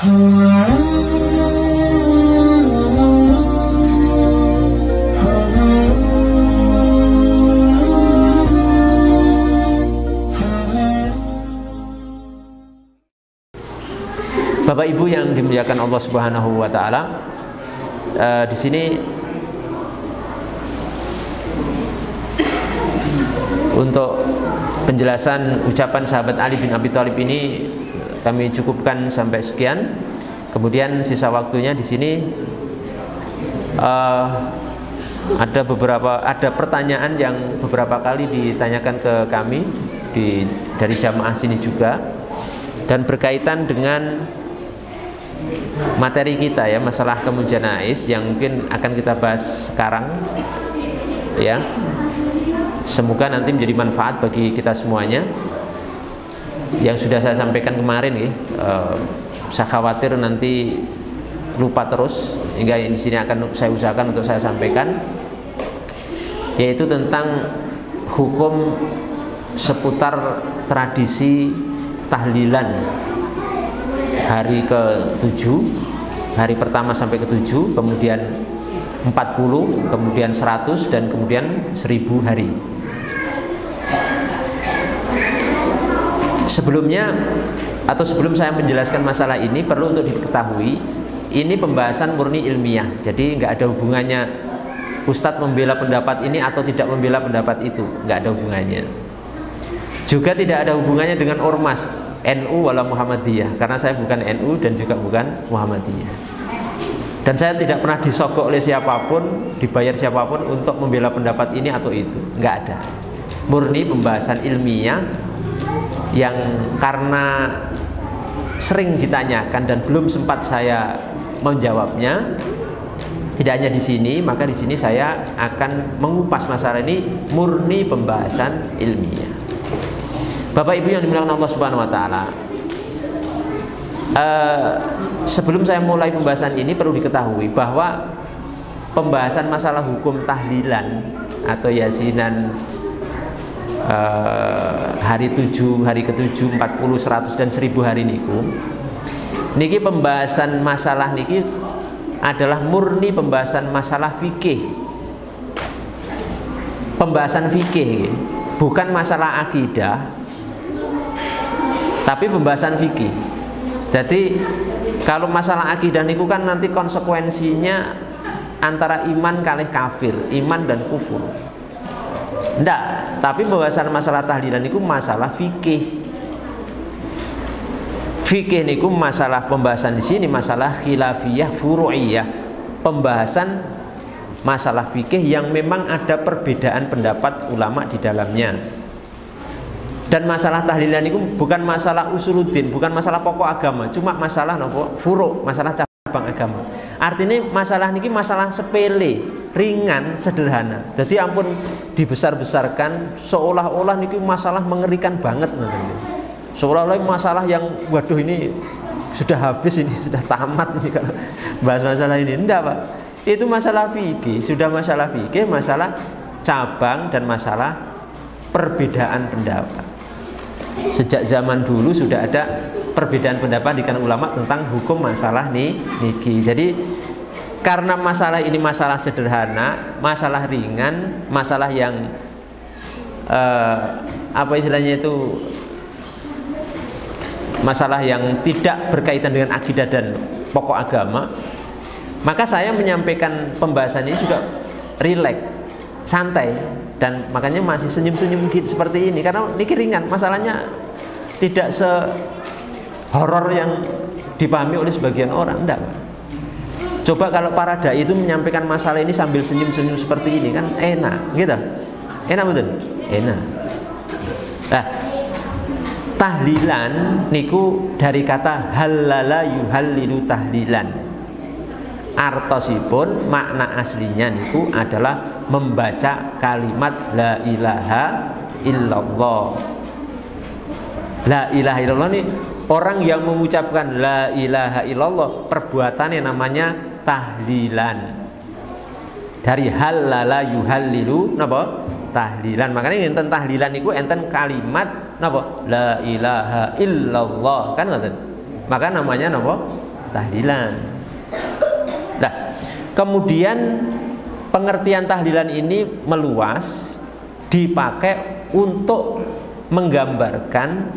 Bapak Ibu yang dimuliakan Allah Subhanahu wa taala, uh, di sini untuk penjelasan ucapan sahabat Ali bin Abi Thalib ini kami cukupkan sampai sekian. Kemudian sisa waktunya di sini uh, ada beberapa ada pertanyaan yang beberapa kali ditanyakan ke kami di dari jamaah sini juga dan berkaitan dengan materi kita ya masalah kemudian ais yang mungkin akan kita bahas sekarang ya semoga nanti menjadi manfaat bagi kita semuanya yang sudah saya sampaikan kemarin ya uh, saya khawatir nanti lupa terus hingga di sini akan saya usahakan untuk saya sampaikan yaitu tentang hukum seputar tradisi tahlilan hari ke-7 hari pertama sampai ke-7 kemudian 40 kemudian 100 dan kemudian 1000 hari sebelumnya atau sebelum saya menjelaskan masalah ini perlu untuk diketahui ini pembahasan murni ilmiah. Jadi nggak ada hubungannya Ustadz membela pendapat ini atau tidak membela pendapat itu. Nggak ada hubungannya. Juga tidak ada hubungannya dengan ormas NU wala Muhammadiyah. Karena saya bukan NU dan juga bukan Muhammadiyah. Dan saya tidak pernah disogok oleh siapa pun dibayar siapa pun untuk membela pendapat ini atau itu. Nggak ada. Murni pembahasan ilmiah yang karena sering ditanyakan dan belum sempat saya menjawabnya tidak hanya di sini maka di sini saya akan mengupas masalah ini murni pembahasan ilmiah Bapak Ibu yang dimuliakan Allah Subhanahu wa taala. Uh, sebelum saya mulai pembahasan ini perlu diketahui bahwa pembahasan masalah hukum tahlilan atau yasinan uh, hari 7, hari ke-7, 40, 100 dan 1000 hari niku. Niki pembahasan masalah niki adalah murni pembahasan masalah fikih. Pembahasan fikih bukan masalah akidah, tapi pembahasan fikih. Jadi kalau masalah akidah niku kan nanti konsekuensinya antara iman kali kafir, iman dan kufur. Ndak, tapi pembahasan masalah tahlilan niku masalah fikih. Fikih niku masalah pembahasan di sini masalah khilafiyah furu'iyah. Pembahasan masalah fikih yang memang ada perbedaan pendapat ulama di dalamnya. Dan masalah tahlilan itu bukan masalah usuluddin, bukan masalah pokok agama, cuma masalah nopo furuk, masalah cabang agama. Artinya masalah ini masalah sepele, ringan, sederhana. Jadi ampun dibesar-besarkan seolah-olah niki masalah mengerikan banget Seolah-olah masalah yang waduh ini sudah habis ini, sudah tamat ini kalau bahas masalah ini. Enggak, Pak. Itu masalah fikih, sudah masalah fikih, masalah cabang dan masalah perbedaan pendapat. Sejak zaman dulu sudah ada perbedaan pendapat di kalangan ulama tentang hukum masalah nih niki. Jadi karena masalah ini masalah sederhana, masalah ringan, masalah yang uh, apa istilahnya itu masalah yang tidak berkaitan dengan akidah dan pokok agama, maka saya menyampaikan pembahasan ini juga rileks, santai, dan makanya masih senyum-senyum seperti ini. Karena ini ringan masalahnya tidak se horor yang dipahami oleh sebagian orang enggak coba kalau para dai itu menyampaikan masalah ini sambil senyum-senyum seperti ini kan enak gitu? Enak betul? Enak. Nah tahlilan niku dari kata halala yuhallilu tahlilan. Artosipun makna aslinya niku adalah membaca kalimat la ilaha illallah. La ilaha illallah ini orang yang mengucapkan la ilaha illallah perbuatannya namanya tahlilan. Dari halala yuhallilu napa? Tahlilan. Makanya enten tahlilan itu enten kalimat napa? La ilaha illallah. Kan ngoten. Maka namanya napa? tahlilan. Nah, kemudian pengertian tahlilan ini meluas dipakai untuk menggambarkan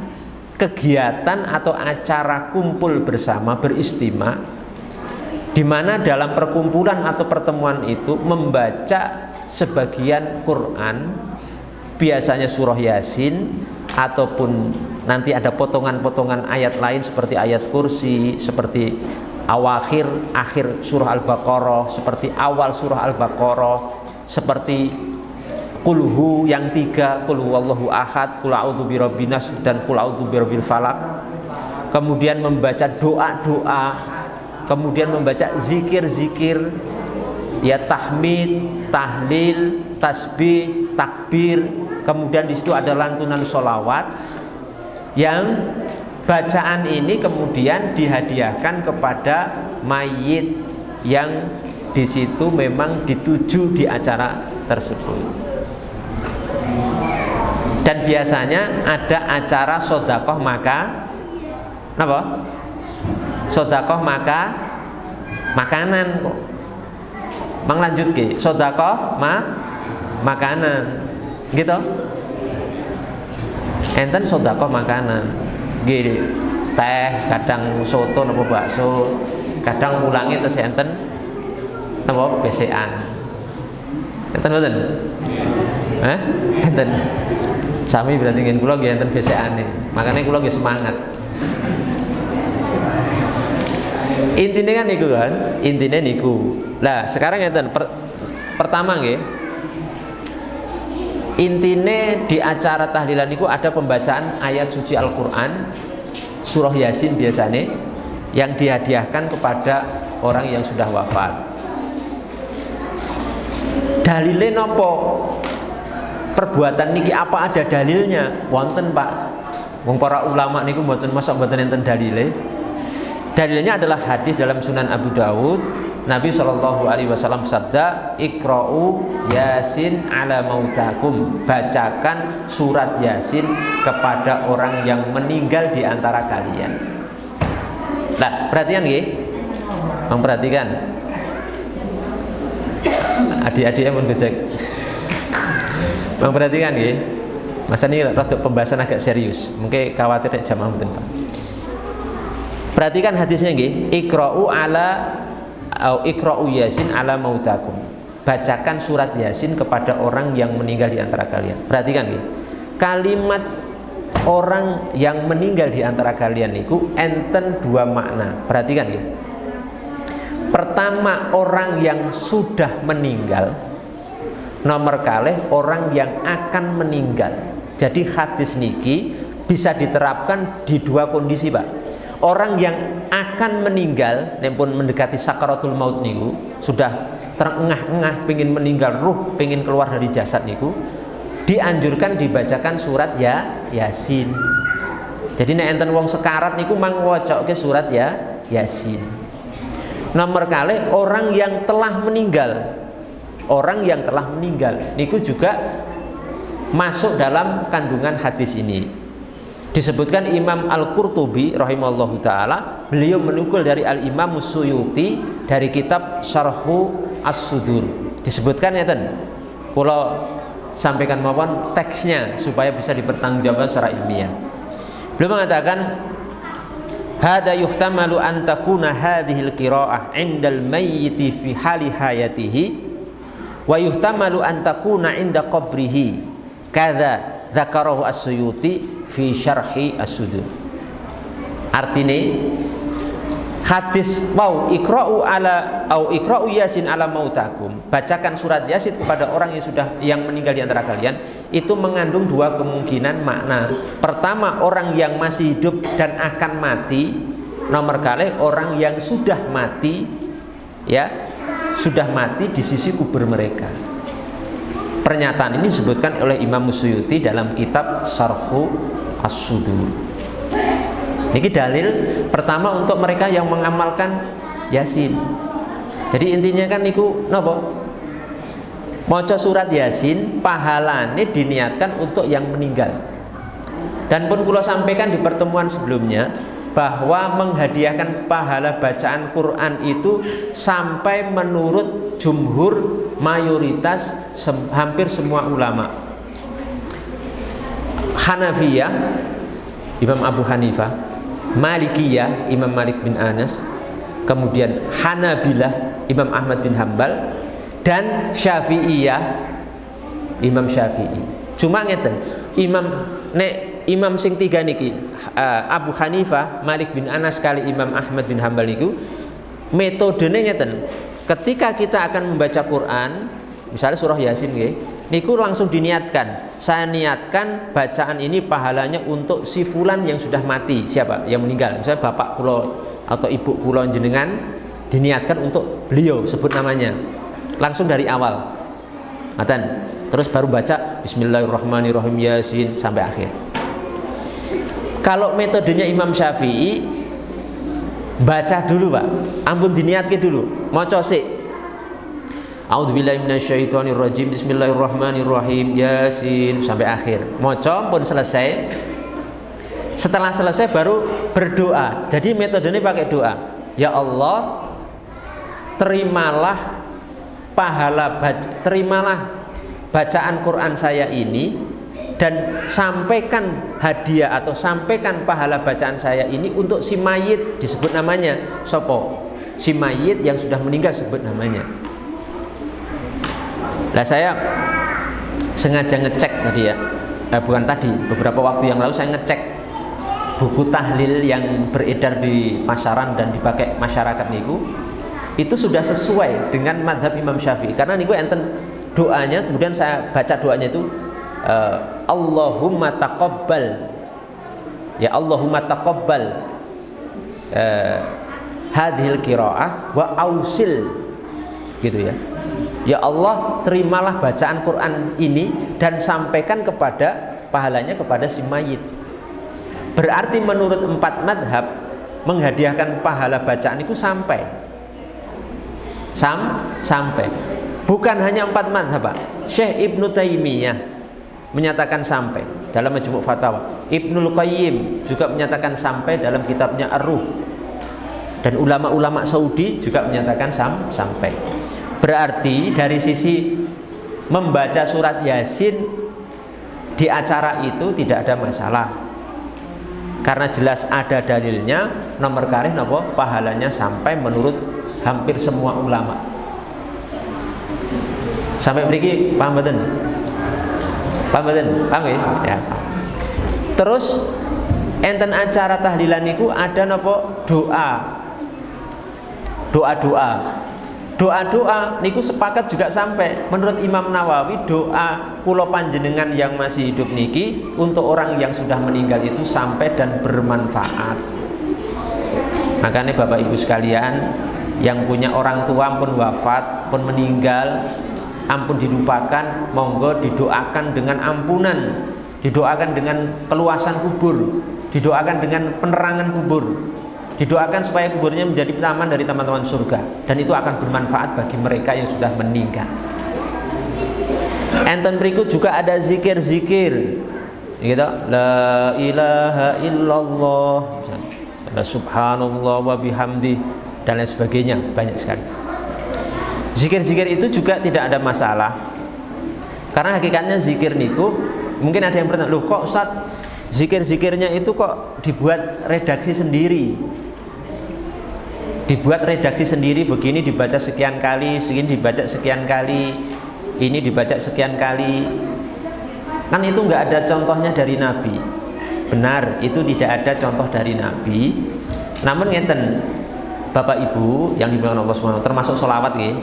kegiatan atau acara kumpul bersama beristima di mana dalam perkumpulan atau pertemuan itu membaca sebagian Quran biasanya surah Yasin ataupun nanti ada potongan-potongan ayat lain seperti ayat kursi seperti awakhir akhir surah Al-Baqarah seperti awal surah Al-Baqarah seperti kulhu yang tiga kulhu wallahu ahad kul a'udzu birabbinas dan kul a'udzu birabbil falak kemudian membaca doa-doa kemudian membaca zikir-zikir ya tahmid tahlil tasbih takbir. Kemudian di situ ada lantunan solawat yang bacaan ini kemudian dihadiahkan kepada mayit yang di situ memang dituju di acara tersebut. Dan biasanya ada acara sodakoh maka apa sodakoh maka makanan kok. Mang lanjut ke sodakoh ma makanan. Gitu? Enten sodakoh makanan. Gini teh kadang soto nopo bakso kadang mulangi terus enten nopo besean enten betul eh enten. Sami berarti ingin nggih enten besekane. Makanya kula nggih semangat. Intinya kan niku kan, intinya niku. Lah, sekarang enten per, pertama nggih. Intine di acara tahlilan niku ada pembacaan ayat suci Al-Qur'an surah Yasin biasanya yang dihadiahkan kepada orang yang sudah wafat. Dalile nopo? perbuatan niki apa ada dalilnya wonten Pak wong para ulama niku mboten masa mboten enten dalile dalilnya adalah hadis dalam Sunan Abu Dawud. Nabi Shallallahu Alaihi Wasallam sabda Ikra'u Yasin ala mautakum. Bacakan surat Yasin kepada orang yang meninggal di antara kalian. Nah perhatian nggih Memperhatikan? Adik-adiknya menggejek memperhatikan ya masa ini pembahasan agak serius. Mungkin khawatir jamaah mboten Pak perhatikan hadisnya nggih. Ikra'u ala au ikra'u yasin ala mautakum. Bacakan surat yasin kepada orang yang meninggal di antara kalian. Perhatikan nggih. Kalimat orang yang meninggal di antara kalian itu enten dua makna. Perhatikan ya pertama orang yang sudah meninggal. Nomor kalih orang yang akan meninggal. Jadi hadis niki bisa diterapkan di dua kondisi pak orang yang akan meninggal pun mendekati sakaratul maut niku sudah terengah-engah pengen meninggal ruh pengen keluar dari jasad niku dianjurkan dibacakan surat ya yasin. Jadi nek enten wong sekarat niku mang ke surat ya yasin. Nomor kali orang yang telah meninggal. Orang yang telah meninggal. Niku juga masuk dalam kandungan hadis ini disebutkan Imam Al-Qurtubi rahimallahu taala beliau menukul dari Al-Imam Suyuti dari kitab Syarhu As-Sudur. Disebutkan ya ten? Kalau sampaikan maupun teksnya supaya bisa dipertanggungjawabkan secara ilmiah. Beliau mengatakan hada yuhtamalu an takuna hadhil qiraah indal mayyiti fi hali hayatihi wa yuhtamalu an takuna inda qabrihi. Kadza dzakarahu as-suyuti fi syarhi as-sudur artine hadis mau ikra'u ala au ikra'u yasin ala mautakum bacakan surat yasin kepada orang yang sudah yang meninggal di antara kalian itu mengandung dua kemungkinan makna pertama orang yang masih hidup dan akan mati nomor kali orang yang sudah mati ya sudah mati di sisi kubur mereka. Pernyataan ini disebutkan oleh Imam Musyuti dalam kitab Sarhu As-Sudur. Ini dalil pertama untuk mereka yang mengamalkan Yasin. Jadi intinya kan niku nopo? Maca surat Yasin pahalane diniatkan untuk yang meninggal. Dan pun kula sampaikan di pertemuan sebelumnya bahwa menghadiahkan pahala bacaan Quran itu sampai menurut jumhur mayoritas hampir semua ulama. Hanafiyah Imam Abu Hanifah, Malikiyah Imam Malik bin Anas, kemudian Hanabilah Imam Ahmad bin Hambal dan Syafi'iyah Imam Syafi'i. Cuma ngeten, Imam nek Imam sing tiga niki uh, Abu Hanifah, Malik bin Anas kali Imam Ahmad bin Hambal niku metodenya ngeten. Ketika kita akan membaca Quran, misalnya surah Yasin nggih, niku langsung diniatkan. Saya niatkan bacaan ini pahalanya untuk si fulan yang sudah mati, siapa? Yang meninggal. Misalnya bapak pulau atau ibu pulau jenengan diniatkan untuk beliau sebut namanya. Langsung dari awal. Ngaten. Terus baru baca Bismillahirrahmanirrahim Yasin sampai akhir. Kalau metodenya Imam Syafi'i baca dulu pak, ampun diniatkan dulu, mau sik. A'udzubillahiminasyaitonirrajim Bismillahirrahmanirrahim Yasin sampai akhir. Moco pun selesai. Setelah selesai baru berdoa. Jadi metodenya pakai doa. Ya Allah, terimalah pahala baca, terimalah bacaan Quran saya ini dan sampaikan hadiah atau sampaikan pahala bacaan saya ini untuk si mayit disebut namanya sopo si mayit yang sudah meninggal sebut namanya lah saya sengaja ngecek tadi ya. Eh, bukan tadi beberapa waktu yang lalu saya ngecek buku tahlil yang beredar di pasaran dan dipakai masyarakat niku. Itu sudah sesuai dengan madhab Imam Syafi'i. Karena niku enten doanya kemudian saya baca doanya itu uh, Allahumma taqabbal. Ya Allahumma taqabbal uh, hadhil qiraah wa ausil. Gitu ya ya Allah terimalah bacaan Quran ini dan sampaikan kepada pahalanya kepada si mayit berarti menurut empat madhab menghadiahkan pahala bacaan itu sampai Sam, sampai Bukan hanya empat madhab Syekh Ibnu Taimiyah menyatakan sampai dalam majmuk fatwa. Ibnul Qayyim juga menyatakan sampai dalam kitabnya Ar-Ruh. Dan ulama-ulama Saudi juga menyatakan sam sampai. Berarti dari sisi membaca surat Yasin di acara itu tidak ada masalah. Karena jelas ada dalilnya nomor karih nopo pahalanya sampai menurut hampir semua ulama. Sampai beriki paham betul? Paham betul? Paham ya? ya. Terus enten acara tahlilan niku ada nopo doa. Doa-doa. Doa-doa niku sepakat juga sampai. Menurut Imam Nawawi doa pulau panjenengan yang masih hidup niki untuk orang yang sudah meninggal itu sampai dan bermanfaat. Makanya Bapak Ibu sekalian yang punya orang tua pun wafat pun meninggal ampun dilupakan monggo didoakan dengan ampunan. Didoakan dengan keluasan kubur. Didoakan dengan penerangan kubur didoakan supaya kuburnya menjadi taman dari teman-teman surga dan itu akan bermanfaat bagi mereka yang sudah meninggal. Enten berikut juga ada zikir-zikir. Gitu. La ilaha illallah la subhanallah wa bihamdi dan lain sebagainya. Banyak sekali. Zikir-zikir itu juga tidak ada masalah. Karena hakikatnya zikir niku mungkin ada yang bertanya, "Loh kok Ustaz zikir-zikirnya itu kok dibuat redaksi sendiri?" Dibuat redaksi sendiri begini dibaca sekian kali, segini dibaca sekian kali, ini dibaca sekian kali. Kan itu nggak ada contohnya dari Nabi. Benar, itu tidak ada contoh dari Nabi. Namun ngeten, Bapak Ibu yang dibilang Allah SWT termasuk sholawat ya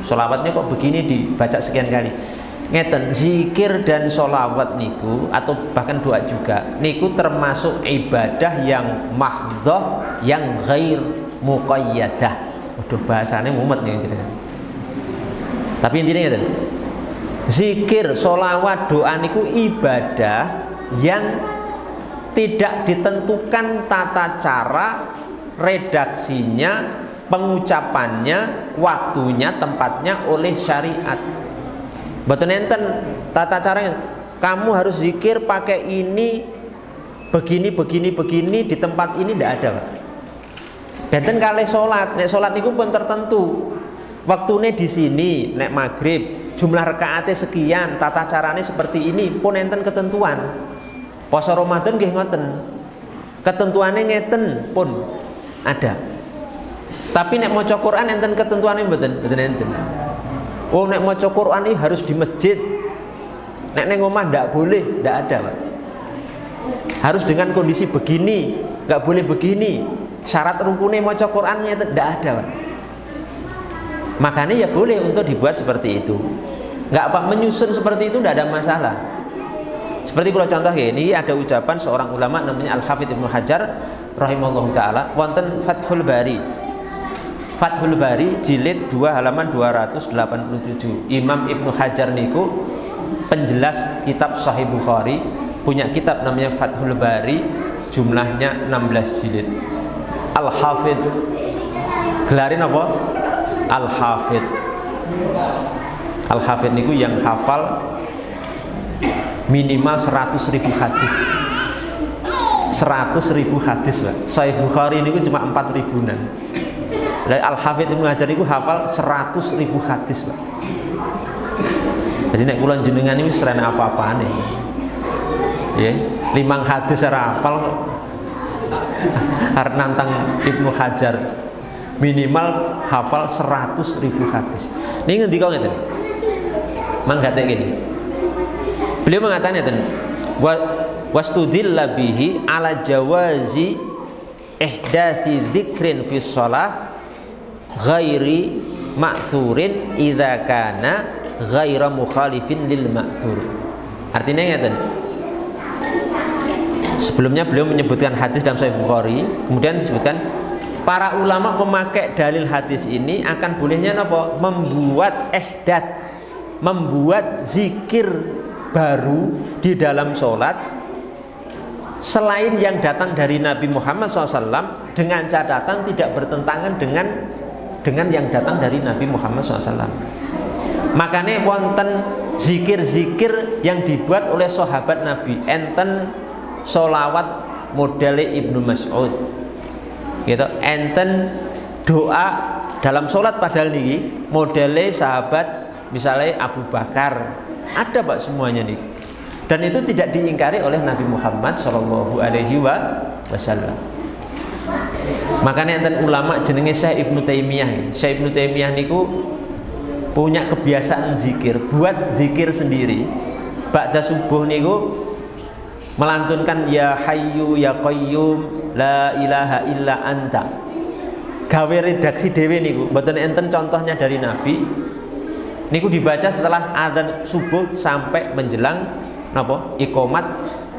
Sholawatnya kok begini dibaca sekian kali ngeten zikir dan sholawat niku atau bahkan doa juga niku termasuk ibadah yang mahdhoh yang ghair muqayyadah Waduh bahasanya mumet nih tapi intinya ngeten zikir sholawat doa niku ibadah yang tidak ditentukan tata cara redaksinya, pengucapannya, waktunya, tempatnya oleh syariat. Betul enten tata caranya. Kamu harus zikir pakai ini begini begini begini di tempat ini tidak ada Pak. Benten kali sholat, nek sholat niku pun tertentu. Waktunya di sini, nek maghrib, jumlah rekaatnya sekian, tata caranya seperti ini, pun enten ketentuan. Puasa Ramadan nggih ngoten. Ketentuannya ngeten pun ada. Tapi nek mau Quran enten ketentuannya mboten, mboten enten. Oh nek mau Quran ini harus di masjid. Nek neng omah ndak boleh, ndak ada, Pak. Harus dengan kondisi begini, nggak boleh begini. Syarat rukunnya mau Qurannya tidak ada, Pak. Makanya ya boleh untuk dibuat seperti itu. Nggak apa menyusun seperti itu tidak ada masalah. Seperti kalau contoh ya, ini ada ucapan seorang ulama namanya Al Hafidh Ibnu Hajar rahimahullah taala wonten Fathul Bari. Fathul Bari jilid 2 halaman 287. Imam Ibnu Hajar niku penjelas kitab Sahih Bukhari punya kitab namanya Fathul Bari jumlahnya 16 jilid. Al Hafidh gelarin apa? Al Hafidh. Al Hafidh niku yang hafal minimal 100 ribu hadis 100 ribu hadis Pak. Sahih Bukhari ini cuma 4 ribuan Al Hafidh Ibnu Hajar itu hafal 100 ribu hadis Pak. jadi nek kula jenengan ini seren apa-apaan ya ya limang hadis ora hafal. Harus nantang Ibnu Hajar. Minimal hafal 100 ribu hadis. Ini ngerti kau ngerti mangkate gini. Beliau mengatakan itu wastudilla bihi ala jawazi ihdathi dzikrin fi shalah ghairi ma'thurin idza kana ghaira mukhalifin lil ma'thur. Artinya ngeten. Sebelumnya beliau menyebutkan hadis dalam Sahih Bukhari, kemudian disebutkan para ulama memakai dalil hadis ini akan bolehnya apa? Membuat ehdat, membuat zikir baru di dalam sholat selain yang datang dari Nabi Muhammad SAW dengan catatan tidak bertentangan dengan dengan yang datang dari Nabi Muhammad SAW makanya wonten zikir-zikir yang dibuat oleh sahabat Nabi. Enten solawat model Ibnu Mas'ud. Gitu. Enten doa dalam sholat padahal nih modele sahabat misalnya Abu Bakar. Ada pak semuanya nih. Dan itu tidak diingkari oleh Nabi Muhammad Wasallam. Makanya enten ulama jenenge Syekh Ibnu Taimiyah. Syekh Ibnu Taimiyah niku punya kebiasaan zikir, buat zikir sendiri. Ba'da subuh niku melantunkan ya hayyu ya qayyum la ilaha illa anta. Gawe redaksi dewe niku, mboten enten contohnya dari Nabi, niku dibaca setelah adzan subuh sampai menjelang napa ikomat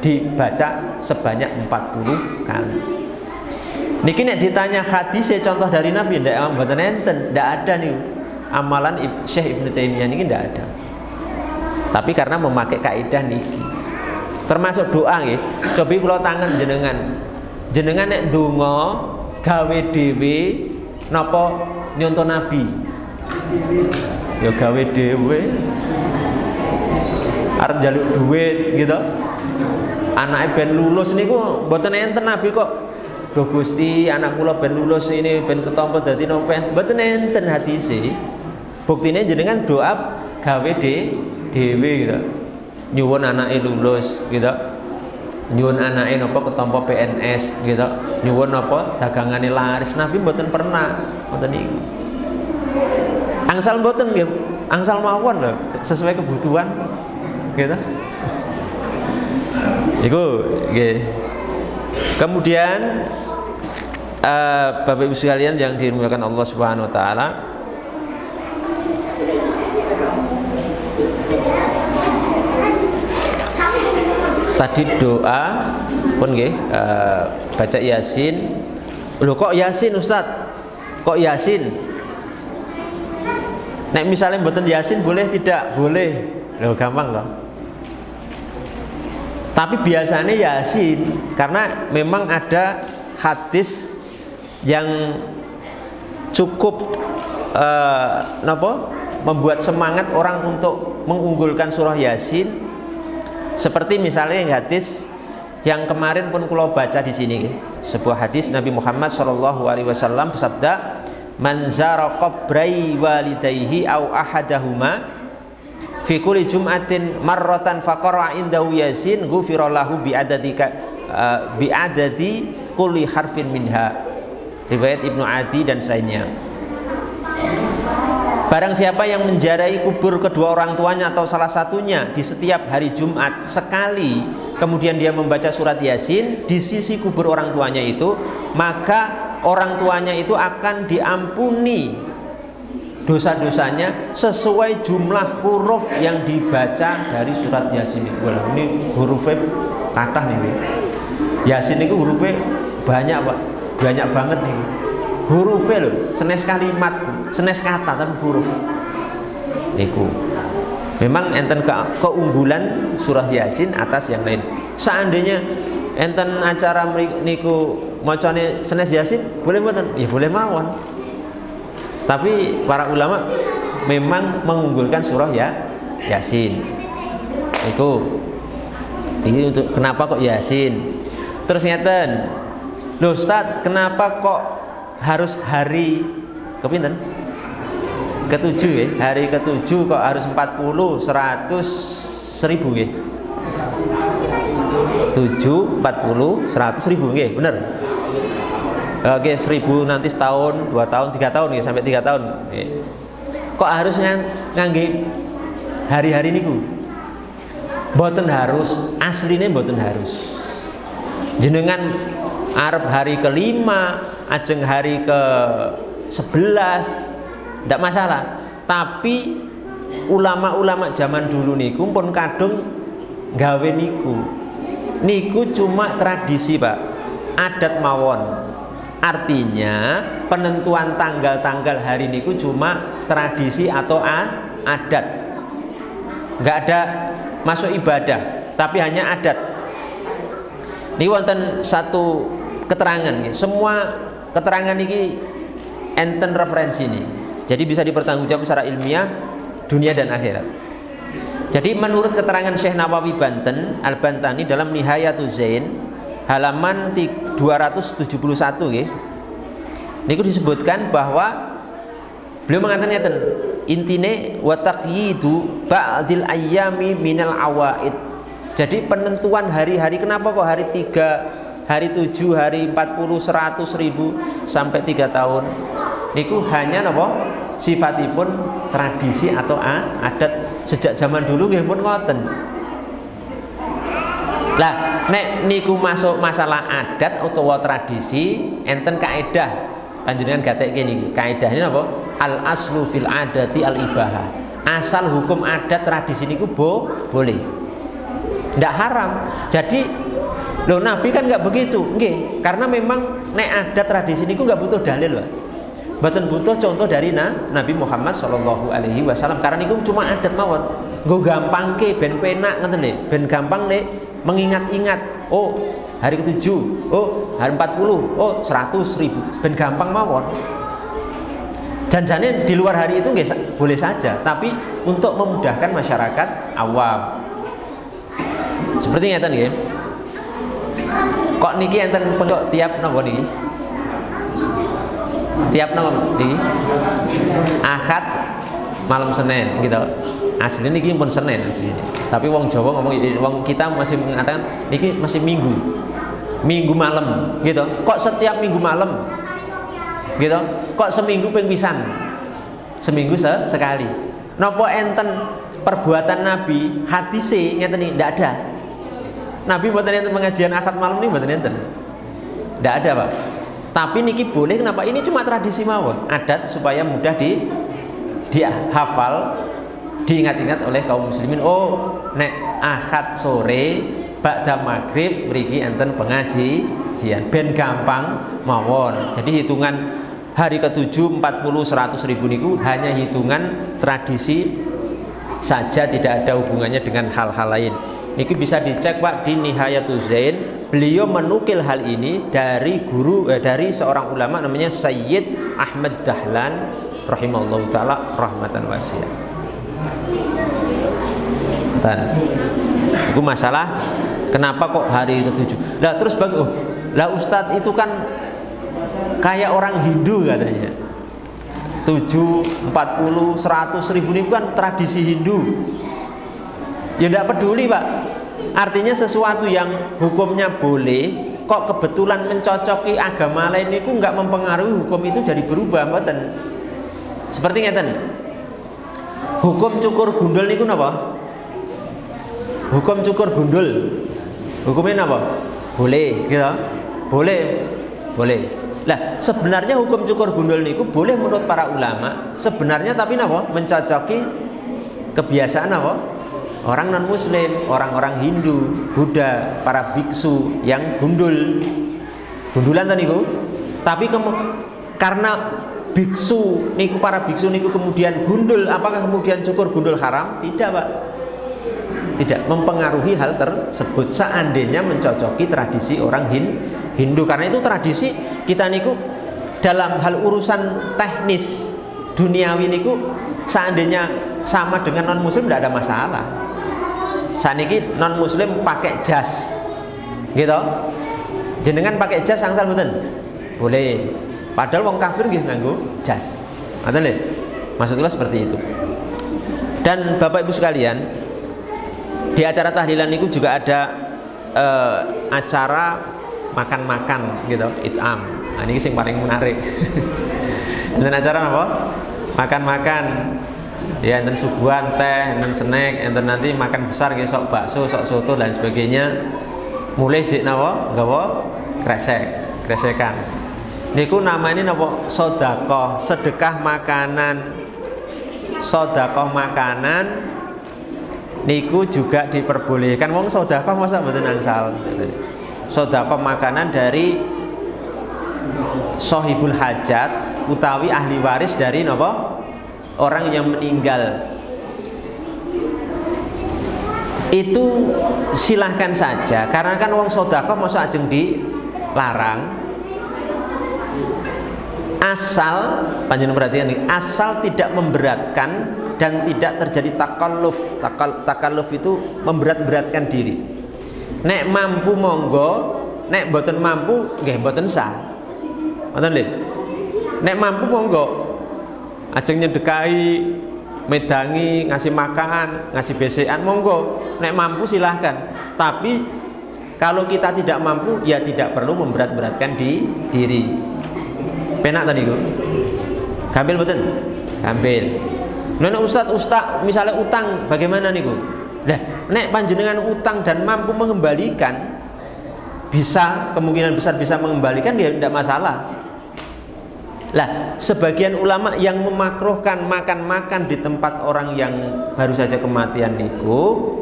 dibaca sebanyak 40 kali niki nek ditanya hadis contoh dari Nabi ndak mboten enten ndak ada nih amalan Syekh Ibnu Taimiyah niki ndak ada. Tapi karena memakai kaidah niki. Termasuk doa nggih. Coba kula tangan jenengan. Jenengan nek donga gawe dhewe napa nyontoh Nabi? Ya gawe dhewe. Arep njaluk duit gitu. Anaknya ben lulus niku mboten enten nabi kok Duh Gusti anak kula ben lulus ini ben ketampa dadi nopen. Mboten enten hadise. Buktine jenengan doa gawe de dhewe gitu. Nyuwun anake lulus gitu. Nyuwun anake napa ketampa PNS gitu. Nyuwun napa dagangane laris. Nabi mboten pernah mboten niku angsal mboten nggih angsal mawon lho sesuai kebutuhan gitu. Iku nggih kemudian uh, Bapak Ibu sekalian yang dimuliakan Allah Subhanahu wa taala tadi doa pun nggih uh, baca Yasin. Loh kok Yasin Ustaz? Kok Yasin? Nek misalnya mboten Yasin boleh tidak? Boleh. Loh gampang loh. Tapi biasanya Yasin karena memang ada hadis yang cukup uh, napa? membuat semangat orang untuk mengunggulkan surah Yasin seperti misalnya yang hadis yang kemarin pun kulo baca di sini sebuah hadis Nabi Muhammad Shallallahu Alaihi Wasallam bersabda man zara qabrai walidayhi au ahadahuma fi kulli jum'atin marratan faqara indahu yasin ghufira lahu bi adadi uh, bi adadi kulli harfin minha. Riwayat Ibnu Adi dan selainnya Barang siapa yang menjarai kubur kedua orang tuanya atau salah satunya di setiap hari Jumat sekali, kemudian dia membaca surat Yasin di sisi kubur orang tuanya itu, maka orang tuanya itu akan diampuni dosa-dosanya sesuai jumlah huruf yang dibaca dari surat Yasin. Itu. Wah, ini hurufnya kata nih. Yasin itu hurufnya banyak, Pak. Banyak banget nih hurufnya loh senes kalimat senes kata tapi huruf. Niku. Memang enten ke keunggulan surah yasin atas yang lain. Seandainya enten acara niku macane senes yasin boleh mboten? Ya boleh mawon tapi para ulama memang mengunggulkan surah ya yasin. Itu. Ini untuk kenapa kok yasin? Terus ngeten loh Ustaz kenapa kok harus hari kepinten? Ketujuh ya hari ketujuh kok harus 40 100 seribu ya tujuh empat puluh seratus ribu ya bener oke seribu nanti setahun dua tahun tiga tahun ya sampai tiga tahun. Ya. kok harus yang ngangge hari-hari niku? Boten harus aslinya boten harus. Jenengan Arab hari kelima ajeng hari ke 11 tidak masalah. Tapi ulama-ulama zaman dulu niku pun kadung gawe niku. Niku cuma tradisi pak. Adat mawon artinya penentuan tanggal-tanggal hari niku cuma tradisi atau adat. Nggak ada masuk ibadah tapi hanya adat. Ini wonten satu keterangan semua keterangan ini enten referensi ini. Jadi bisa dipertanggungjawab secara ilmiah dunia dan akhirat. Jadi menurut keterangan Syekh Nawawi Banten Al-Bantani dalam Nihayatul Zain halaman 271 ya. Ini disebutkan bahwa beliau mengatakan ngeten intine wa taqyidu ba'dil ayyami minal awaid. Jadi penentuan hari-hari kenapa kok hari 3 hari 7, hari 40, 100 ribu sampai 3 tahun niku hanya nopo sifatipun tradisi atau adat sejak zaman dulu nggih pun ngoten lah nek niku masuk masalah adat atau tradisi enten kaidah panjenengan gatek niki kaidahnya apa? Al aslu fil adati al ibaha. Asal hukum adat tradisi niku bo boleh. Ndak haram. Jadi Loh Nabi kan nggak begitu, nggih. Karena memang nek ada tradisi niku nggak butuh dalil, Pak. Baten butuh contoh dari nah, Nabi Muhammad Shallallahu Alaihi Wasallam. Karena niku cuma adat mawon. Gue gampang ke ben penak ngeten ben gampang nih mengingat-ingat. Oh hari ketujuh, oh hari 40, oh 100 ribu, ben gampang mawon. Janjane di luar hari itu nggak boleh saja, tapi untuk memudahkan masyarakat awam. Seperti ngeten nggih. Kok niki enten pondok tiap nopo niki? Tiap nopo niki? Ahad malam Senin gitu. Aslinya niki pun Senin aslinya. Tapi wong Jawa ngomong wong kita masih mengatakan niki masih Minggu. Minggu malam gitu. Kok setiap Minggu malam? Gitu. Kok seminggu ping pisan? Seminggu se sekali. Nopo enten perbuatan Nabi hadise ngeten iki ndak ada. Nabi buatan enten pengajian akad malam ini buatan enten. Tidak ada pak. Tapi niki boleh kenapa? Ini cuma tradisi mawon, adat supaya mudah di dia hafal, diingat-ingat oleh kaum muslimin. Oh, nek akad sore ba'da maghrib beriki enten pengajian ben gampang mawon. Jadi hitungan hari ke-7 40 100 ribu niku hanya hitungan tradisi saja tidak ada hubungannya dengan hal-hal lain. Ini bisa dicek Pak di Nihayatul Zain. Beliau menukil hal ini dari guru eh, dari seorang ulama namanya Sayyid Ahmad Dahlan rahimahullah taala rahmatan wasi'ah. Itu masalah Kenapa kok hari ketujuh? Lah terus bang, oh, lah Ustadz itu kan kayak orang Hindu katanya. 7, 40, 100 ribu ini kan tradisi Hindu. Ya tidak peduli pak. Artinya sesuatu yang hukumnya boleh, kok kebetulan mencocoki agama lain itu nggak mempengaruhi hukum itu jadi berubah, mboten. Seperti ngeten. Hukum cukur gundul niku napa? Hukum cukur gundul Hukumnya apa? Boleh, gitu. Boleh. Boleh. Lah, sebenarnya hukum cukur gundul niku boleh menurut para ulama, sebenarnya tapi napa? Mencocoki kebiasaan apa? Orang non muslim, orang-orang Hindu, Buddha, para biksu yang gundul. Gundulan tadi niku. Tapi karena biksu niku para biksu niku kemudian gundul, apakah kemudian cukur gundul haram? Tidak, Pak tidak mempengaruhi hal tersebut. Seandainya mencocoki tradisi orang Hindu. Karena itu tradisi kita niku dalam hal urusan teknis duniawi niku seandainya sama dengan non muslim tidak ada masalah. Saat ini non muslim pakai jas. Gitu. Jenengan pakai jas angsal betul boleh. Padahal wong kafir gitu nganggu jas. Maksudnya seperti itu. Dan bapak ibu sekalian di acara tahlilan itu juga ada uh, acara makan-makan gitu itam nah, ini yang paling menarik. Dan acara apa? Makan-makan. Ya enten suguhan teh enten snack enten nanti makan besar gitu sok bakso sok soto dan sebagainya. Mulai jik nawa gawa kresek kresekan. Niku namanya napa? Sodako sedekah makanan. Sodako makanan niku juga diperbolehkan. Wong sodako masa betul angsal? Sodako makanan dari sohibul hajat utawi ahli waris dari nopo orang yang meninggal. Itu silahkan saja karena kan wong sodako masa ajeng dilarang. Asal panjenengan perhatian asal tidak memberatkan dan tidak terjadi takalluf. Takal, takalluf itu memberat-beratkan diri. Nek mampu monggo nek boten mampu nggih boten sah. Ngoten lho. Nek mampu monggo ajeng nyedekai medangi ngasih makan ngasih besekan monggo. Nek mampu silahkan. Tapi kalau kita tidak mampu ya tidak perlu memberat-beratkan di diri. Penak tadi gue gambil betul gambil Nona ustad ustad misalnya utang bagaimana nih gue? Nah, nek panjenengan utang dan mampu mengembalikan bisa kemungkinan besar bisa mengembalikan ya tidak masalah. Lah, sebagian ulama yang memakruhkan makan-makan di tempat orang yang baru saja kematian niku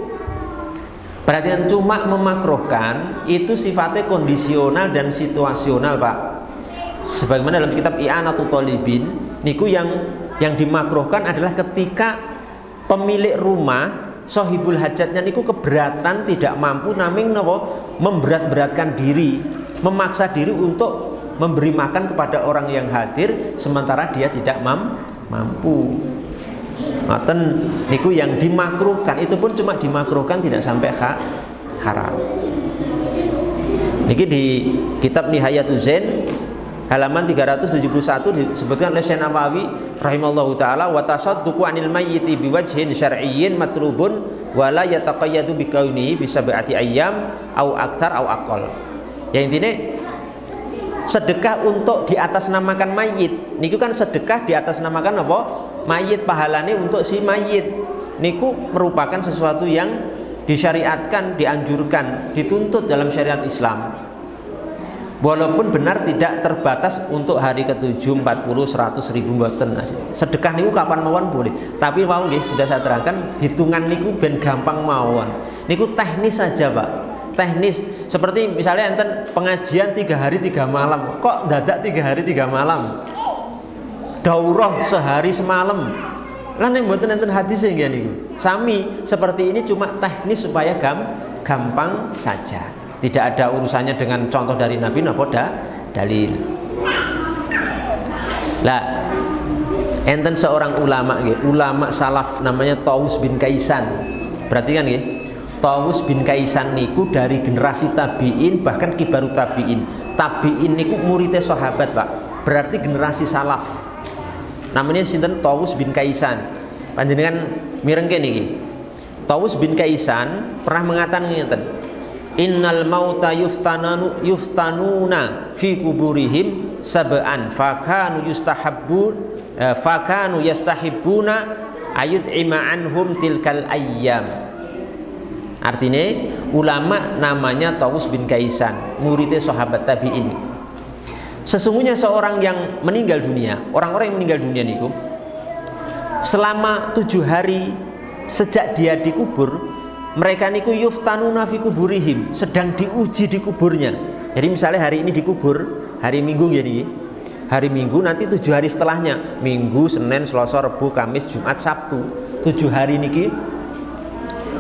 Perhatian cuma memakruhkan itu sifatnya kondisional dan situasional, Pak. Sebagaimana dalam kitab I'anatul Talibin niku yang yang dimakruhkan adalah ketika pemilik rumah sohibul hajatnya niku keberatan tidak mampu naming nopo memberat-beratkan diri memaksa diri untuk memberi makan kepada orang yang hadir sementara dia tidak mam mampu Maten niku yang dimakruhkan itu pun cuma dimakruhkan tidak sampai ha haram. Niki di kitab Nihayatul halaman 371 disebutkan oleh Syekh Nawawi rahimallahu taala wa tasadduqu anil mayyiti biwajhin syar'iyyin matlubun wa la yataqayyadu bi kaunihi fi sab'ati ayyam au aktsar au aqall. Ya intinya sedekah untuk di atas namakan mayit niku kan sedekah di atas namakan apa? Mayit pahalane untuk si mayit niku merupakan sesuatu yang disyariatkan dianjurkan dituntut dalam syariat Islam Walaupun benar tidak terbatas untuk hari ke-7, 40, 100 ribu mboten. Sedekah niku kapan mawon boleh. Tapi mau nggih sudah saya terangkan hitungan niku ben gampang mawon. Niku teknis saja, Pak. Teknis seperti misalnya enten pengajian tiga hari tiga malam. Kok dadak tiga hari tiga malam? Daurah sehari semalam. Lah nek mboten enten hadis nggih niku. Sami seperti ini cuma teknis supaya gam, gampang saja tidak ada urusannya dengan contoh dari Nabi napa da, dalil lah enten seorang ulama gitu, ulama salaf namanya Taus bin Kaisan berarti kan gitu, Tawus bin Kaisan niku dari generasi tabiin bahkan kibaru tabiin. Tabiin niku muridnya sahabat, Pak. Berarti generasi salaf. Namanya sinten Tawus bin Kaisan. Panjenengan mirengke niki. Tawus bin Kaisan pernah mengatakan ngeten. Innal mauta yuftananu yuftanuna fi kuburihim sab'an fakanu yustahabbu eh, fakanu yastahibbuna ayut anhum tilkal ayyam Artinya ulama namanya Tawus bin Kaisan, muridnya sahabat tabi ini. Sesungguhnya seorang yang meninggal dunia, orang-orang yang meninggal dunia niku selama tujuh hari sejak dia dikubur, mereka niku yuftanuna fi kuburihim, sedang diuji di kuburnya. Jadi misalnya hari ini dikubur, hari Minggu nih, hari Minggu nanti tujuh hari setelahnya, Minggu, Senin, Selasa, Rabu, Kamis, Jumat, Sabtu, tujuh hari niki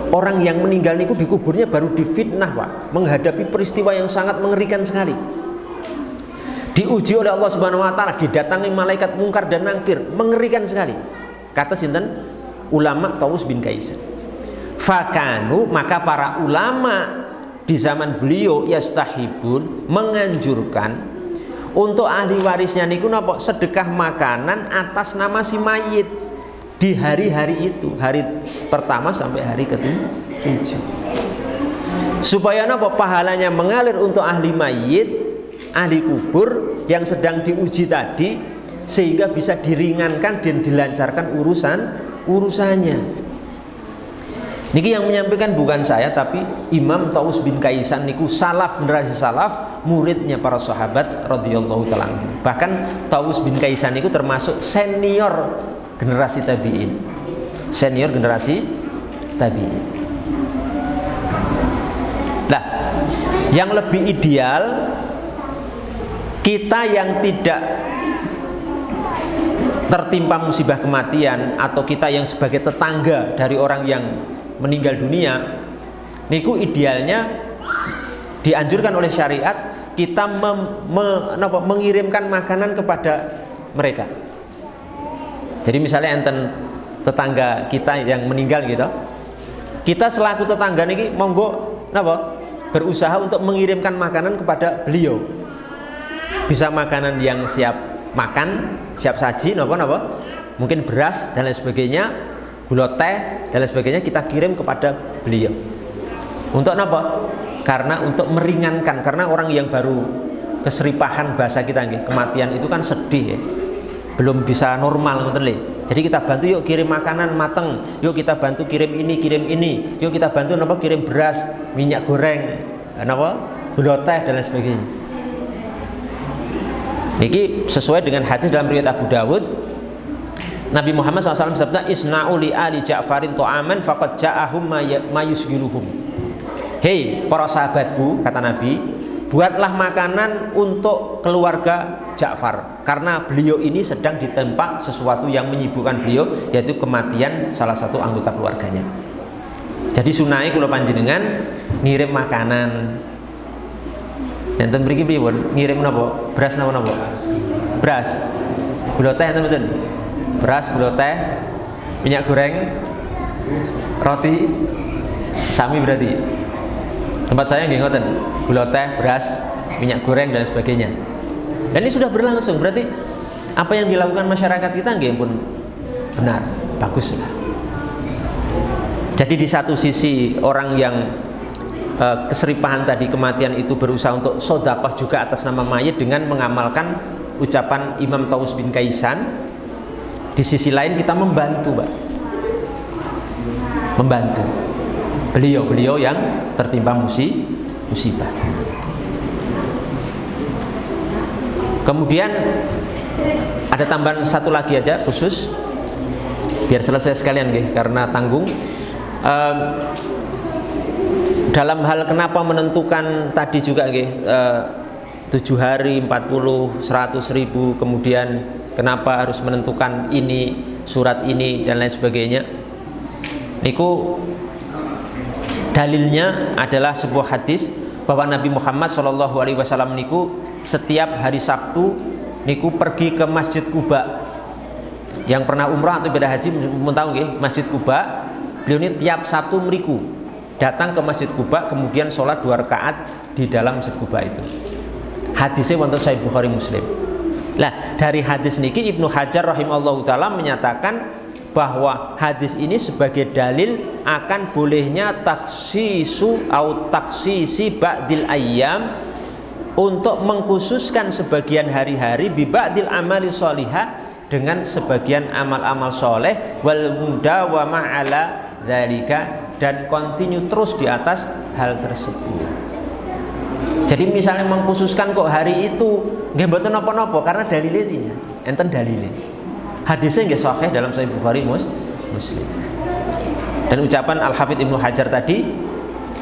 Orang yang meninggal niku di kuburnya baru difitnah pak, menghadapi peristiwa yang sangat mengerikan sekali. Diuji oleh Allah Subhanahu Wa Taala, didatangi malaikat mungkar dan nangkir, mengerikan sekali. Kata sinten ulama Taus bin Kaisan. Fakanu maka para ulama di zaman beliau yastahibun menganjurkan untuk ahli warisnya niku napa? Sedekah makanan atas nama si mayit. Di hari-hari itu hari pertama sampai hari ketujuh. Supaya apa pahalanya mengalir untuk ahli mayit ahli kubur yang sedang diuji tadi sehingga bisa diringankan dan dilancarkan urusan urusannya Niki yang menyampaikan bukan saya tapi Imam Taus bin Kaisan niku salaf generasi salaf muridnya para sahabat radhiyallahu taala. Bahkan Taus bin Kaisan niku termasuk senior generasi tabi'in senior generasi tabi'in nah yang lebih ideal kita yang tidak tertimpa musibah kematian atau kita yang sebagai tetangga dari orang yang meninggal dunia niku idealnya dianjurkan oleh syariat kita mem, me, mengirimkan makanan kepada mereka jadi misalnya enten tetangga kita yang meninggal gitu, kita selaku tetangga niki monggo napa berusaha untuk mengirimkan makanan kepada beliau. Bisa makanan yang siap makan, siap saji, napa napa? Mungkin beras dan lain sebagainya, gula teh dan lain sebagainya kita kirim kepada beliau. Untuk apa? Karena untuk meringankan karena orang yang baru keseripahan bahasa kita kematian itu kan sedih ya belum bisa normal ngoten Jadi kita bantu yuk kirim makanan mateng, yuk kita bantu kirim ini, kirim ini, yuk kita bantu napa kirim beras, minyak goreng, napa gula teh dan lain sebagainya. Ini sesuai dengan hadis dalam riwayat Abu Dawud Nabi Muhammad SAW bersabda Isna'u li ali Ja'farin to'aman faqad ja'ahum mayusgiluhum Hei para sahabatku kata Nabi buatlah makanan untuk keluarga Ja'far. Karena beliau ini sedang ditempa sesuatu yang menyibukkan beliau yaitu kematian salah satu anggota keluarganya. Jadi sunai kula panjenengan ngirim makanan. Enten mriki pripun ngirim napa? Beras napa beras. Gula teh enten mboten beras gula teh minyak goreng roti sami berarti. Tempat saya nggih ngoten gula teh beras minyak goreng dan sebagainya. Dan ini sudah berlangsung berarti apa yang dilakukan masyarakat kita nggih pun benar bagus jadi di satu sisi orang yang uh, keseripahan tadi kematian itu berusaha untuk sodakoh juga atas nama mayit dengan mengamalkan ucapan Imam Taus bin Kaisan di sisi lain kita membantu Pak membantu beliau-beliau yang tertimpa musibah. Kemudian ada tambahan satu lagi aja khusus biar selesai sekalian gih, karena tanggung. Um, dalam hal kenapa menentukan tadi juga gih, uh, 7 hari 40 100 ribu kemudian kenapa harus menentukan ini surat ini dan lain sebagainya niku dalilnya adalah sebuah hadis bahwa Nabi Muhammad Shallallahu Alaihi Wasallam niku setiap hari Sabtu niku pergi ke Masjid Kuba yang pernah umrah atau beda haji mau tahu nggih Masjid Kuba beliau ini tiap Sabtu meriku datang ke Masjid Kuba kemudian sholat dua rakaat di dalam Masjid Kuba itu. Hadisnya wonten Sahih Bukhari Muslim. Lah dari hadis niki Ibnu Hajar rahimallahu taala menyatakan bahwa hadis ini sebagai dalil akan bolehnya taksisu atau taksisi ba'dil ayyam untuk mengkhususkan sebagian hari-hari bibadil amali solihah dengan sebagian amal-amal soleh wal mudawama ala dalika dan continue terus di atas hal tersebut. Jadi misalnya mengkhususkan kok hari itu nggak betul nopo-nopo karena dalilnya enten dalilnya. Hadisnya nggak sahih dalam Sahih Bukhari mus, Muslim. Dan ucapan Al Hafidh Ibnu Hajar tadi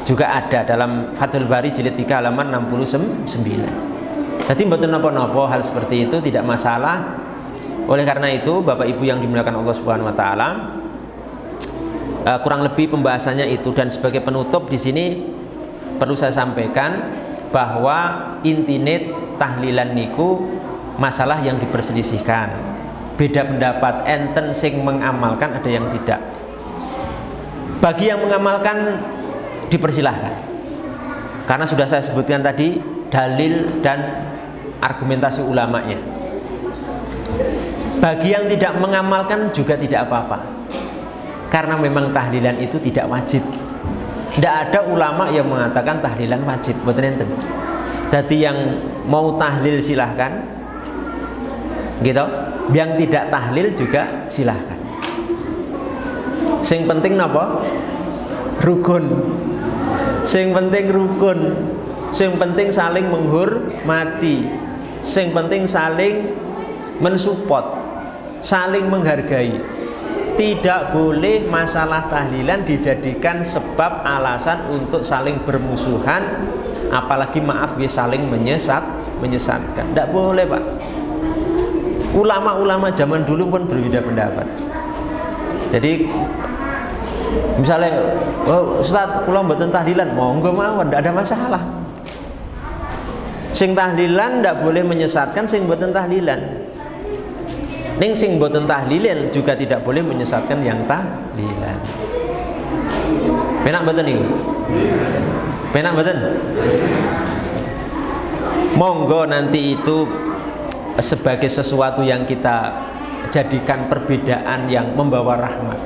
juga ada dalam Fathul Bari jilid 3 halaman 69. Jadi betul nopo-nopo hal seperti itu tidak masalah. Oleh karena itu Bapak Ibu yang dimuliakan Allah Subhanahu wa taala uh, kurang lebih pembahasannya itu dan sebagai penutup di sini perlu saya sampaikan bahwa intinet tahlilan niku masalah yang diperselisihkan. Beda pendapat enten sing mengamalkan ada yang tidak. Bagi yang mengamalkan dipersilahkan karena sudah saya sebutkan tadi dalil dan argumentasi ulamanya bagi yang tidak mengamalkan juga tidak apa-apa karena memang tahlilan itu tidak wajib tidak ada ulama yang mengatakan tahlilan wajib. Betul enten. Jadi yang mau tahlil silahkan. Gitu yang tidak tahlil juga silahkan. Sing penting apa rukun. Sing penting rukun. Sing penting saling menghormati. Sing penting saling mensupport saling menghargai tidak boleh masalah tahlilan dijadikan sebab alasan untuk saling bermusuhan apalagi maaf ya saling menyesat menyesatkan. Tidak boleh pak. Ulama-ulama zaman dulu pun berbeda pendapat. Jadi misalnya oh, Ustaz pulang mboten tahlilan. Monggo mawon tidak ada masalah. Sing tahlilan tidak boleh menyesatkan sing mboten tahlilan ning sing mboten tahlilan juga tidak boleh menyesatkan yang tahlilan. Penak mboten niku penak mboten? Monggo nanti itu sebagai sesuatu yang kita jadikan perbedaan yang membawa rahmat.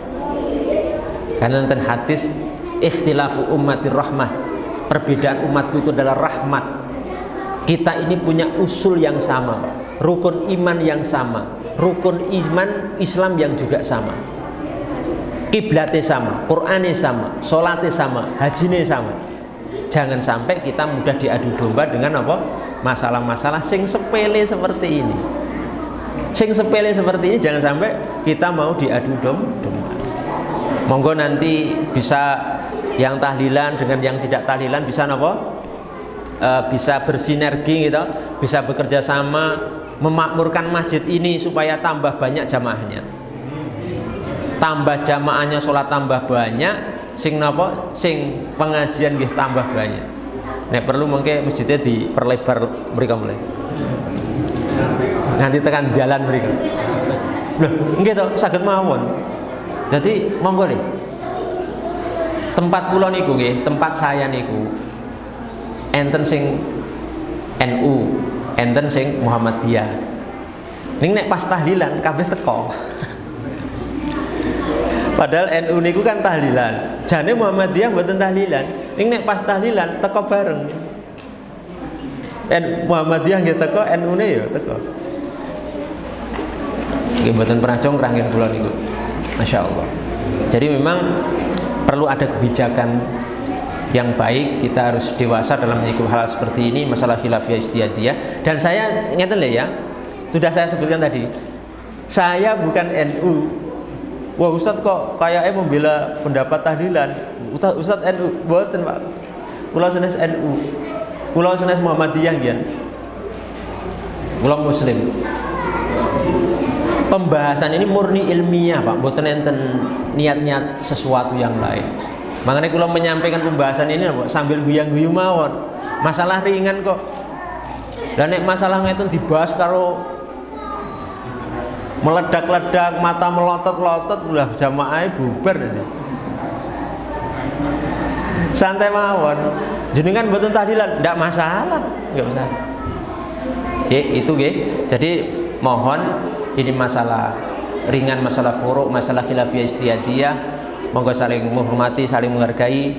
Karena nanti hadis ikhtilafu ummatir rahmah. Perbedaan umatku itu adalah rahmat. Kita ini punya usul yang sama rukun iman yang sama rukun iman Islam yang juga sama. Kiblatnya sama Qur'annya sama sholatnya sama hajinya sama. Jangan sampai kita mudah diadu domba dengan apa? Masalah-masalah sing sepele seperti ini. Sing sepele seperti ini jangan sampai kita mau diadu domba. Monggo nanti bisa yang tahlilan dengan yang tidak tahlilan bisa nopo e, bisa bersinergi gitu bisa bekerja sama memakmurkan masjid ini supaya tambah banyak jamaahnya. Tambah jamaahnya sholat tambah banyak sing nopo sing pengajian gitu tambah banyak. Nek perlu mungkin masjidnya diperlebar mereka mulai. Nanti tekan jalan mereka. Loh gitu sakit mawon. Jadi monggo nih. Tempat kula niku nggih, tempat saya niku enten sing NU, enten sing Muhammadiyah. Ning nek pas tahlilan kabeh teko. Padahal NU niku kan tahlilan. Jane Muhammadiyah mboten tahlilan. Ning nek pas tahlilan teko bareng. En Muhammadiyah nggih teko, NU-ne ya teko. Nggih mboten pernah congkrang kula niku. Masya Allah jadi memang perlu ada kebijakan yang baik kita harus dewasa dalam menyikapi hal seperti ini masalah khilafiyah istiadiyah. Dan saya ingatkan ya sudah saya sebutkan tadi saya bukan NU wah Ustadz kok kayaknya membela pendapat tahlilan. Ustadz, Ustadz NU buatan Pak? Pulau Senes NU Pulau Senes Muhammadiyah ya Pulau Muslim. Pembahasan ini murni ilmiah Pak. Bukan enten niat-niat sesuatu yang lain makanya kalau menyampaikan pembahasan ini sambil guyang-guyu mawon. Masalah ringan kok. Dan nek masalah itu dibahas kalau meledak-ledak mata melotot-lotot udah jamaah bubar ini. Santai mawon. Jenengan betul tahlilan? Tidak masalah. Nggak usah. Ya itu ya jadi mohon ini masalah ringan masalah furuk masalah khilafiyah istihadiyah monggo saling menghormati saling menghargai.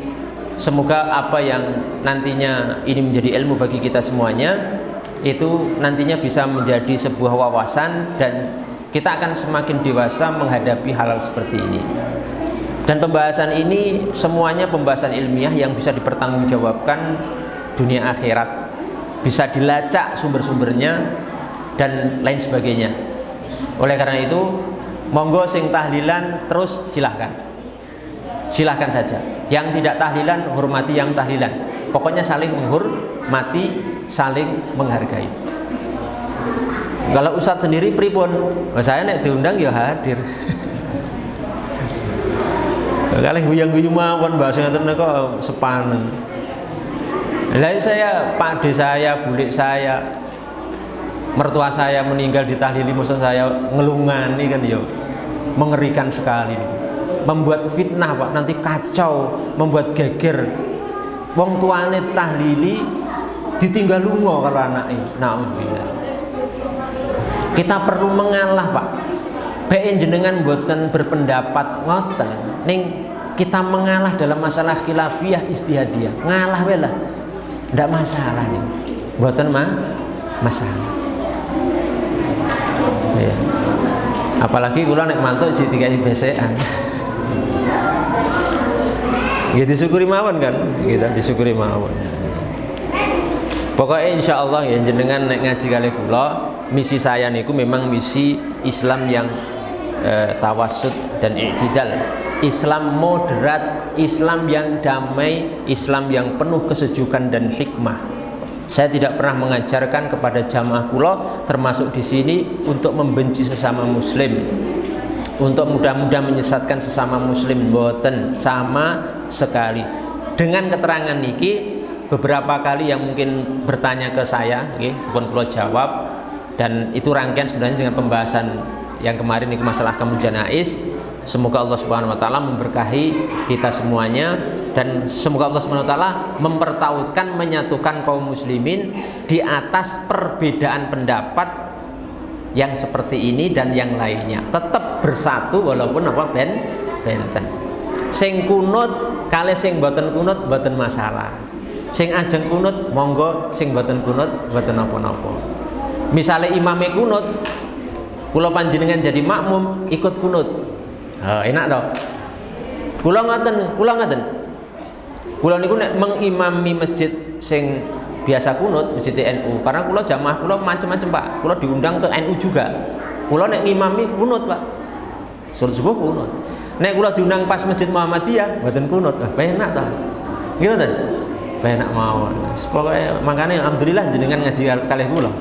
Semoga apa yang nantinya ini menjadi ilmu bagi kita semuanya itu nantinya bisa menjadi sebuah wawasan dan kita akan semakin dewasa menghadapi hal-hal seperti ini. Dan pembahasan ini semuanya pembahasan ilmiah yang bisa dipertanggungjawabkan dunia akhirat bisa dilacak sumber-sumbernya dan lain sebagainya. Oleh karena itu monggo sing tahlilan terus silahkan silahkan saja. Yang tidak tahlilan hormati yang tahlilan. Pokoknya saling menghormati saling menghargai. Kalau ustadz sendiri pripun? Oh, saya nek diundang ya hadir. Kalian guyang-guyu mawon bahasa ngoten kok sepanen Lain saya pade saya bulik saya mertua saya meninggal di tahlili musuh saya ngelungani kan ya mengerikan sekali membuat fitnah Pak. Nanti kacau membuat geger. Wong tuane tahlili ditinggal lungo kalau anaknya naudzubillah kita perlu mengalah Pak. Baik jenengan buatan berpendapat ngoten. Ning kita mengalah dalam masalah khilafiyah istihadiyah. Ngalah wela tidak masalah nih buatan mah masalah. Ya. apalagi kalau naik mantu jadi tiga besean ya disyukuri mawon kan kita disyukuri mawon pokoknya insya Allah ya jenengan naik ngaji kali kula misi saya niku memang misi Islam yang eh, tawasud dan i'tidal Islam moderat, Islam yang damai, Islam yang penuh kesejukan dan hikmah. Saya tidak pernah mengajarkan kepada jamaah kula termasuk di sini untuk membenci sesama muslim. Untuk mudah-mudah menyesatkan sesama muslim boten sama sekali. Dengan keterangan niki beberapa kali yang mungkin bertanya ke saya, okay, bukan kula jawab dan itu rangkaian sebenarnya dengan pembahasan yang kemarin ini masalah kamu janais Semoga Allah Subhanahu wa taala memberkahi kita semuanya dan semoga Allah Subhanahu wa taala mempertautkan menyatukan kaum muslimin di atas perbedaan pendapat yang seperti ini dan yang lainnya. Tetap bersatu walaupun apa ben benten. Sing kunut kali sing boten kunut boten masalah. Sing ajeng kunut monggo sing boten kunut boten napa-napa. Misalnya imame kunut kula panjenengan jadi makmum ikut kunut Oh, enak toh. Kula ngoten, kula ngoten. Kula niku nek mengimami masjid sing biasa kunut masjid NU karena kula jamaah kula macam-macam Pak. Kula diundang ke NU juga. Kula nek ngimami kunut Pak. Salat subuh kunut. Nek kula diundang pas masjid Muhammadiyah mboten kunut. Ah, enak toh. Gimana? Enak mawon. Pokoknya makanya alhamdulillah jenengan ngaji kalih kula.